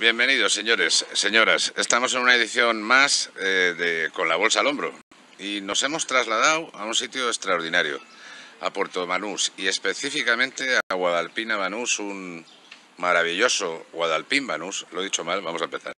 Bienvenidos, señores, señoras. Estamos en una edición más eh, de Con la bolsa al hombro y nos hemos trasladado a un sitio extraordinario, a Puerto Manús y específicamente a Guadalpina Manús, un maravilloso Guadalpín Manús. Lo he dicho mal, vamos a empezar.